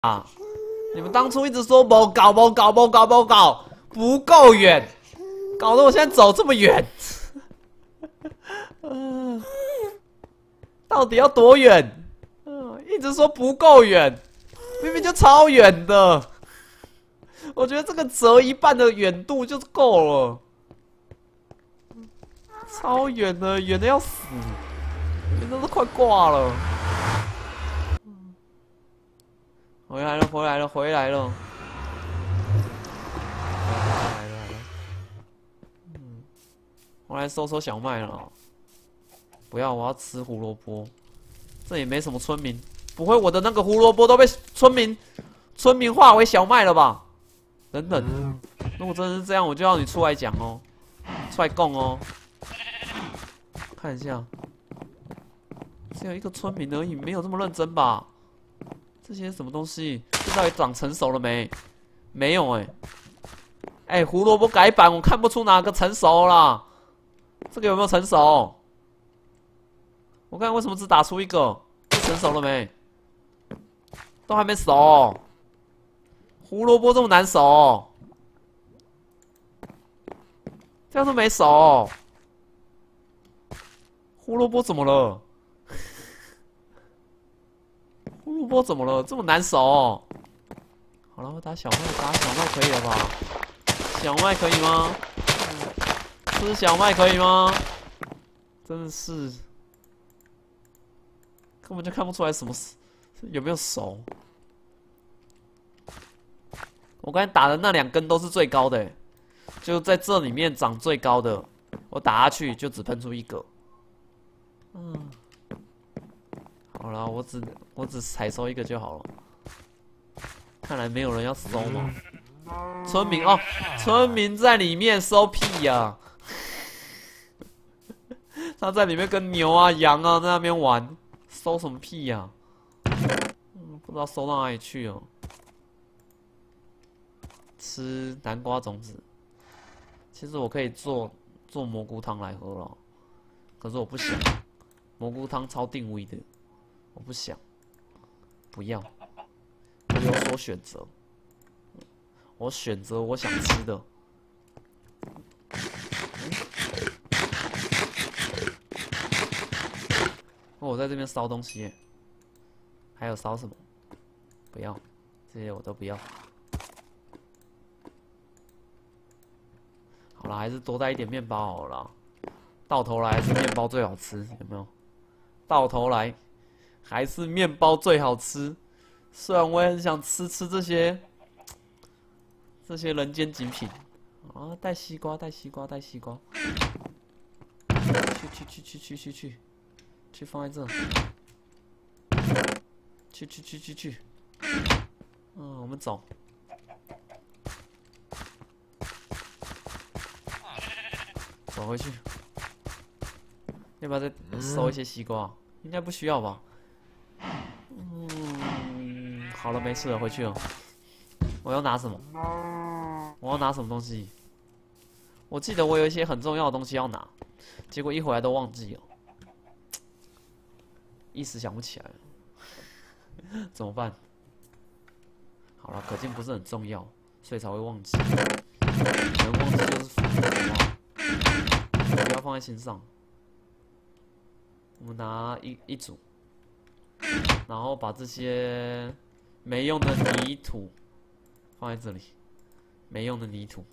啊！你们当初一直说不搞不搞不搞不搞不够远，搞得我现在走这么远。嗯，到底要多远？嗯，一直说不够远，明明就超远的。我觉得这个折一半的远度就够了，超远的，远的要死，远的都快挂了。回来了，回来了，回来了。来了，来了。嗯，我来收收小麦了。不要，我要吃胡萝卜。这也没什么村民，不会我的那个胡萝卜都被村民村民化为小麦了吧？等等，如果真的是这样，我就要你出来讲哦，出来供哦。看一下，只有一个村民而已，没有这么认真吧？这些什么东西？这到底长成熟了没？没有哎。哎，胡萝卜改版，我看不出哪个成熟了。这个有没有成熟？我看为什么只打出一个？成熟了没？都还没熟。胡萝卜这么难熟？这样都没熟。胡萝卜怎么了？胡萝卜怎么了？这么难熟？好了，我打小麦，打小麦可以了吧？小麦可以吗？吃小麦可以吗？真的是，根本就看不出来什么有没有熟。我刚才打的那两根都是最高的，就在这里面长最高的，我打下去就只喷出一个。嗯。好了，我只我只采收一个就好了。看来没有人要收嘛。村民哦，村民在里面收屁呀！他在里面跟牛啊、羊啊在那边玩，收什么屁呀？嗯，不知道收到哪里去哦。吃南瓜种子，其实我可以做做蘑菇汤来喝了，可是我不想，蘑菇汤超定位的。我不想，不要，我有所选择，我选择我想吃的。我在这边烧东西，还有烧什么？不要，这些我都不要。好了，还是多带一点面包好了。到头来还是面包最好吃，有没有？到头来。还是面包最好吃，虽然我也很想吃吃这些这些人间极品啊！带西瓜，带西瓜，带西瓜，去去去去去去去，去放在这，去去去去去，嗯，我们走，走回去，要不要再收一些西瓜？应该不需要吧？好了，没事了，回去了。我要拿什么？我要拿什么东西？我记得我有一些很重要的东西要拿，结果一回来都忘记了，一时想不起来了，怎么办？好了，可见不是很重要，所以才会忘记。能忘记就是福，不要放在心上。我们拿一一组，然后把这些。没用的泥土放在这里，没用的泥土，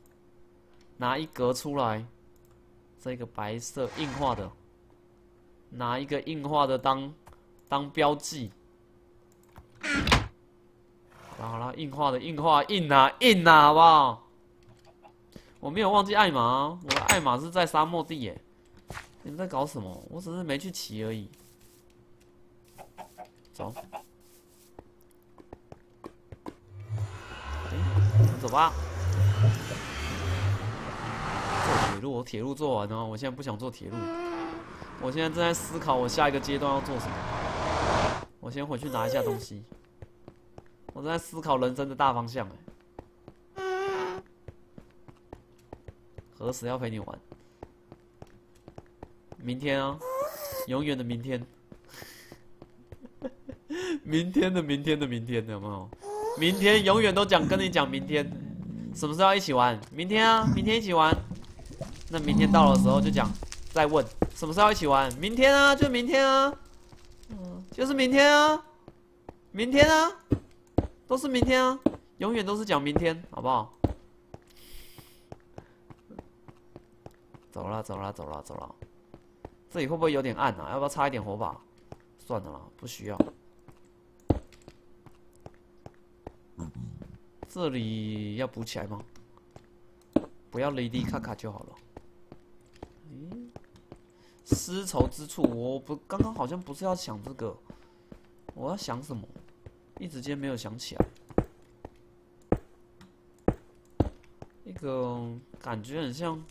拿一格出来，这个白色硬化的，拿一个硬化的当当标记。好了，硬化的硬化硬啊硬啊，好不好？我没有忘记艾玛，我的艾玛是在沙漠地耶。你们在搞什么？我只是没去骑而已。走。走吧，坐铁路，我铁路做完了，我现在不想坐铁路，我现在正在思考我下一个阶段要做什么。我先回去拿一下东西，我正在思考人生的大方向哎，何时要陪你玩？明天啊，永远的明天，明天的明天的明天的，有没有？明天永远都讲跟你讲明天，什么时候要一起玩？明天啊，明天一起玩。那明天到的时候就讲，再问什么时候要一起玩？明天啊，就明天啊，嗯，就是明天啊，明天啊，都是明天啊，永远都是讲明天，好不好？走了，走了，走了，走了。这里会不会有点暗啊？要不要插一点火把？算了啦，不需要。这里要补起来吗？不要雷迪卡卡就好了。咦，丝绸之处，我不刚刚好像不是要想这个，我要想什么？一时间没有想起来。一个感觉很像。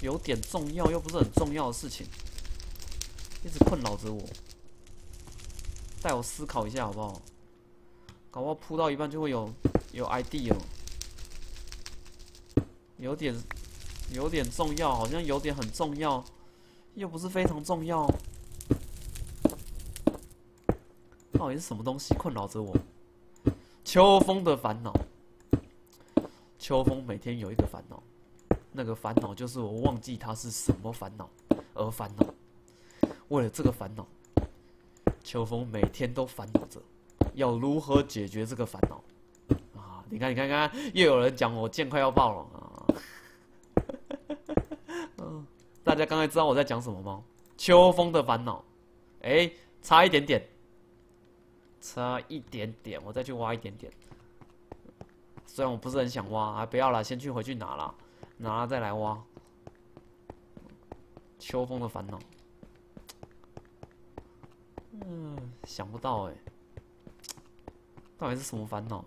有点重要又不是很重要的事情，一直困扰着我。带我思考一下好不好？搞不好铺到一半就会有有 ID 哦。有点有点重要，好像有点很重要，又不是非常重要。到底是什么东西困扰着我？秋风的烦恼。秋风每天有一个烦恼。那个烦恼就是我忘记它是什么烦恼而烦恼。为了这个烦恼，秋风每天都烦恼着要如何解决这个烦恼。你看，你看看，又有人讲我剑快要爆了啊！大家刚才知道我在讲什么吗？秋风的烦恼。哎，差一点点，差一点点，我再去挖一点点。虽然我不是很想挖，啊，不要了，先去回去拿了。拿了再来挖。秋风的烦恼，嗯，想不到哎，到底是什么烦恼？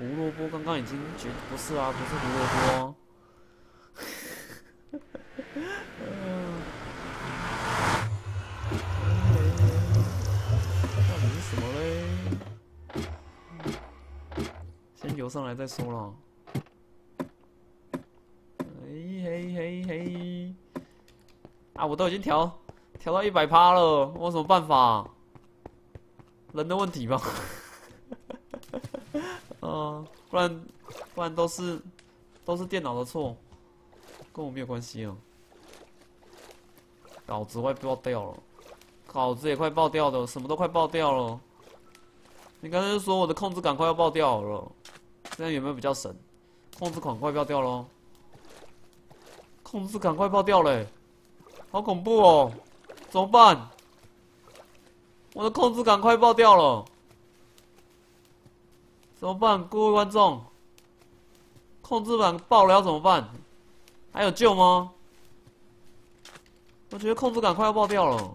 胡萝卜刚刚已经觉不是啊，不是胡萝卜。嗯，到底什么嘞？先游上来再说了。嘿嘿嘿！啊，我都已经调调到一百趴了，我有什么办法？人的问题吧。嗯，不然不然都是都是电脑的错，跟我没有关系哦。稿子快爆掉了，稿子也快爆掉了，什么都快爆掉了。你刚才就说我的控制感快要爆掉了，现在有没有比较神？控制款快爆掉了。控制赶快爆掉嘞，好恐怖哦！怎么办？我的控制赶快爆掉了，怎么办？各位观众，控制板爆了要怎么办？还有救吗？我觉得控制感快要爆掉了。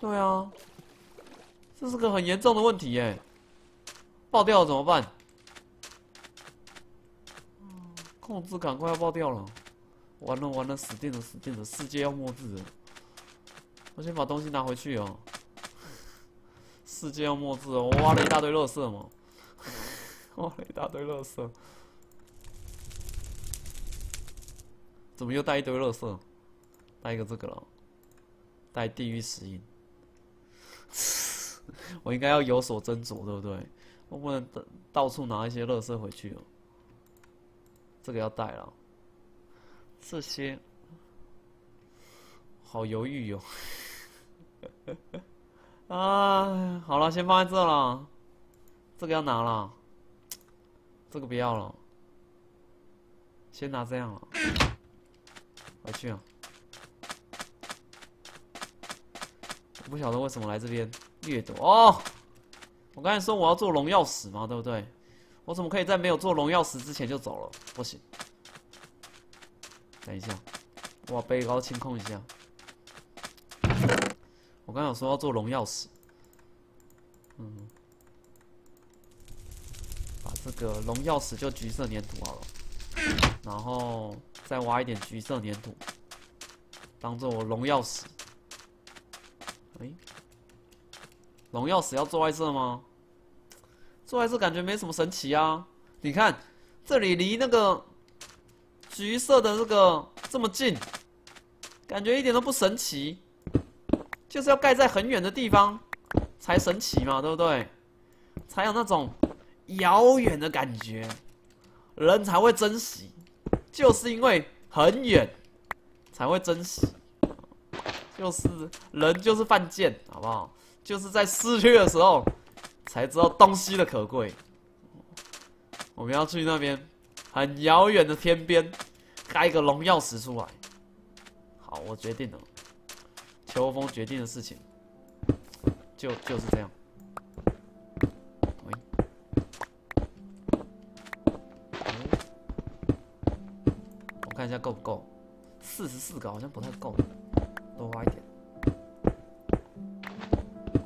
对啊，这是个很严重的问题耶！爆掉了怎么办？控制感快要爆掉了，完了完了，死定了死定了，世界要末日了！我先把东西拿回去哦。世界要末日哦，我挖了一大堆垃圾嘛，挖了一大堆垃圾，怎么又带一堆垃圾？带一个这个了，带地狱石印。我应该要有所斟酌，对不对？我不能到到处拿一些垃圾回去哦。这个要带了，这些好犹豫哟。啊，好了，先放在这了。这个要拿了，这个不要了，先拿这样了。回去啊！我不晓得为什么来这边掠夺哦。我刚才说我要做荣耀石嘛，对不对？我怎么可以在没有做荣耀石之前就走了？不行。等一下，我把背高清空一下。我刚有说要做荣耀石，嗯，把这个荣耀石就橘色粘土好了，然后再挖一点橘色粘土，当做我荣耀石。哎，荣耀石要做在这吗？做在这感觉没什么神奇啊！你看，这里离那个橘色的这个这么近，感觉一点都不神奇。就是要盖在很远的地方，才神奇嘛，对不对？才有那种遥远的感觉，人才会珍惜，就是因为很远才会珍惜，就是人就是犯贱，好不好？就是在失去的时候才知道东西的可贵。我们要去那边很遥远的天边开一个荣耀石出来。好，我决定了，秋风决定的事情就就是这样。我看一下够不够，四十四个好像不太够，多挖一点。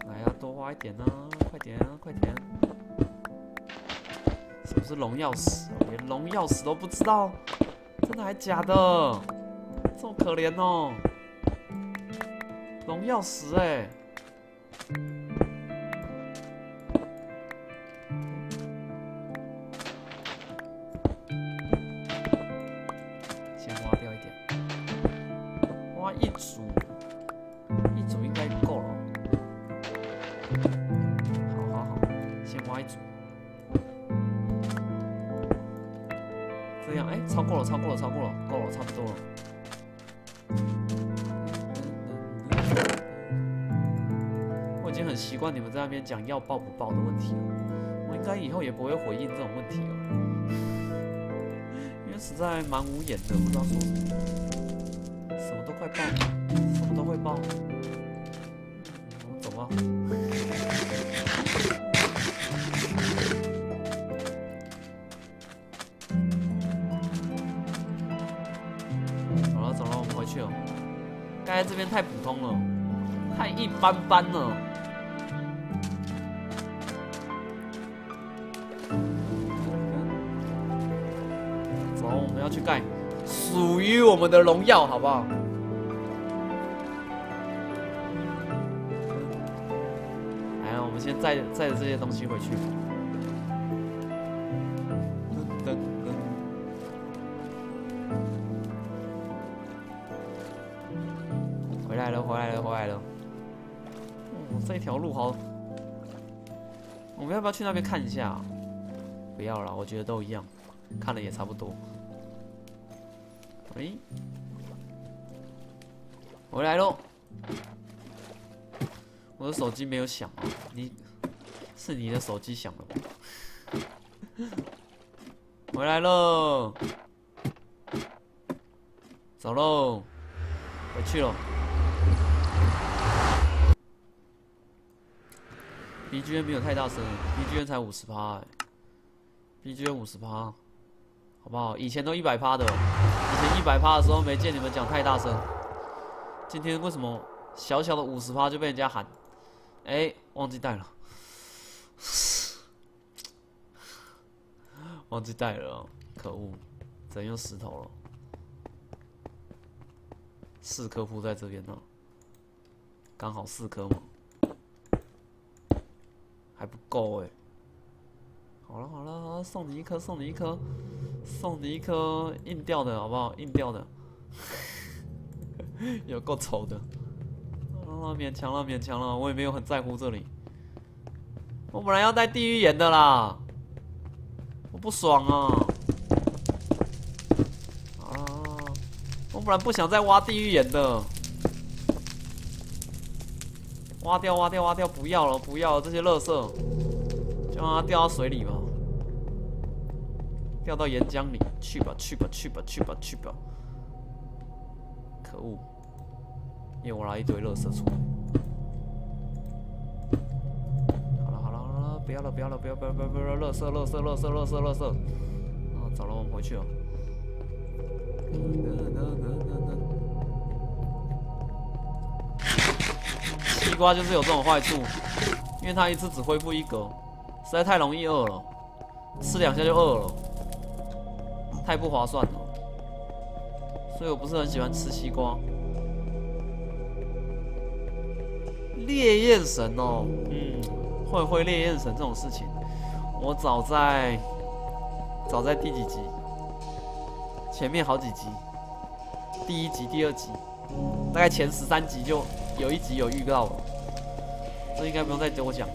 来呀，多挖一点啊！快点啊，快点！什么是荣耀石？连荣耀石都不知道，真的还假的？这么可怜哦！荣耀石哎，先挖掉一点，挖一组，一组应该够了。好好好，先挖一组。这样哎，超过了，超过了，超过了，够了，差不多了。习惯你们在那边讲要报不报的问题了，我应该以后也不会回应这种问题了，因为实在蛮无言的，不知道说什么，什么都快报，什么都会报，我们走吧。走了走了，我们回去了。刚才这边太普通了，太一般般了。要去盖属于我们的荣耀，好不好？来，我们先载载着这些东西回去。回来了，回来了，回来了。哦，这条路好，我们要不要去那边看一下？不要了，我觉得都一样，看了也差不多。喂，回来喽！我的手机没有响啊，你是你的手机响了吧？回来喽，走喽，回去喽。BGM 没有太大声，BGM 才五十趴，，BGM 五十趴，好不好？以前都一百趴的，以前一百趴的时候没见你们讲太大声，今天为什么小小的五十趴就被人家喊？哎，忘记带了，忘记带了，可恶，只能用石头了，四颗铺在这边呢，刚好四颗嘛。还不够哎！好了好了好了，送你一颗，送你一颗，送你一颗硬掉的好不好？硬掉的，有够丑的。啊，勉强了勉强了，我也没有很在乎这里。我本来要带地狱岩的啦，我不爽啊！啊，我本来不想再挖地狱岩的。挖掉，挖掉，挖掉！不要了，不要了！这些垃圾，让它掉到水里吧，掉到岩浆里去吧，去吧，去吧，去吧，去吧！可恶，因为我拿一堆垃圾出来。好了，好了，好了，不要了，不要了，不要，不要，不要，不要！垃圾，垃圾，垃圾，垃圾，垃圾！啊，走了，我们回去了。西瓜就是有这种坏处，因为它一次只恢复一格，实在太容易饿了，吃两下就饿了，太不划算了，所以我不是很喜欢吃西瓜。烈焰神哦，嗯，会会烈焰神这种事情，我早在早在第几集？前面好几集，第一集、第二集，大概前十三集就。有一集有预告了，这应该不用再多讲。